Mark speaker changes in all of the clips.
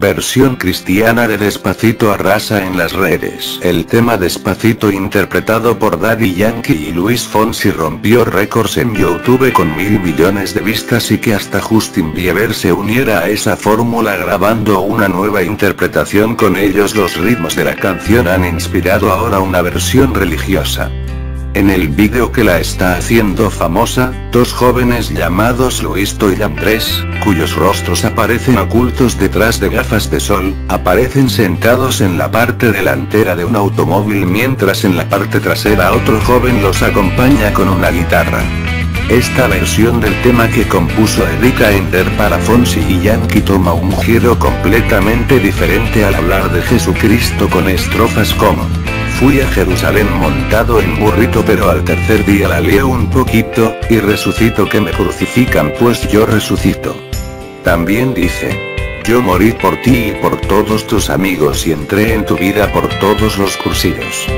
Speaker 1: Versión cristiana de Despacito arrasa en las redes. El tema Despacito interpretado por Daddy Yankee y Luis Fonsi rompió récords en YouTube con mil millones de vistas y que hasta Justin Bieber se uniera a esa fórmula grabando una nueva interpretación con ellos. Los ritmos de la canción han inspirado ahora una versión religiosa. En el vídeo que la está haciendo famosa, dos jóvenes llamados Luisto y Andrés, cuyos rostros aparecen ocultos detrás de gafas de sol, aparecen sentados en la parte delantera de un automóvil mientras en la parte trasera otro joven los acompaña con una guitarra. Esta versión del tema que compuso Erika Ender para Fonsi y Yankee toma un giro completamente diferente al hablar de Jesucristo con estrofas como Fui a Jerusalén montado en burrito pero al tercer día la leo un poquito, y resucito que me crucifican pues yo resucito. También dice. Yo morí por ti y por todos tus amigos y entré en tu vida por todos los cursillos.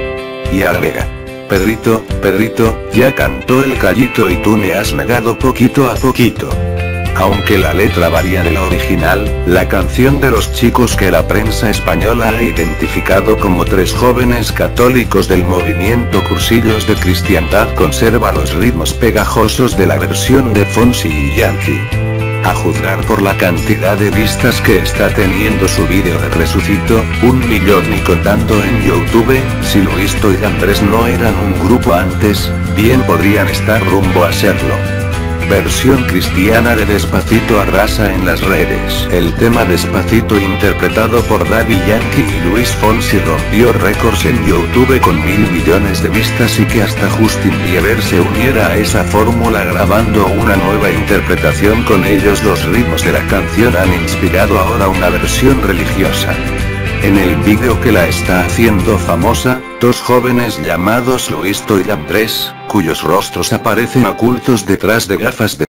Speaker 1: Y agrega. Pedrito, Pedrito, ya cantó el callito y tú me has negado poquito a poquito. Aunque la letra varía de la original, la canción de los chicos que la prensa española ha identificado como tres jóvenes católicos del movimiento Cursillos de Cristiandad conserva los ritmos pegajosos de la versión de Fonsi y Yankee. A juzgar por la cantidad de vistas que está teniendo su vídeo de resucito, un millón y contando en YouTube, si Luisto y Andrés no eran un grupo antes, bien podrían estar rumbo a serlo. Versión cristiana de Despacito arrasa en las redes. El tema Despacito interpretado por Daddy Yankee y Luis Fonsi rompió récords en YouTube con mil millones de vistas y que hasta Justin Bieber se uniera a esa fórmula grabando una nueva interpretación con ellos. Los ritmos de la canción han inspirado ahora una versión religiosa. En el vídeo que la está haciendo famosa, dos jóvenes llamados Luisto y Andrés, cuyos rostros aparecen ocultos detrás de gafas de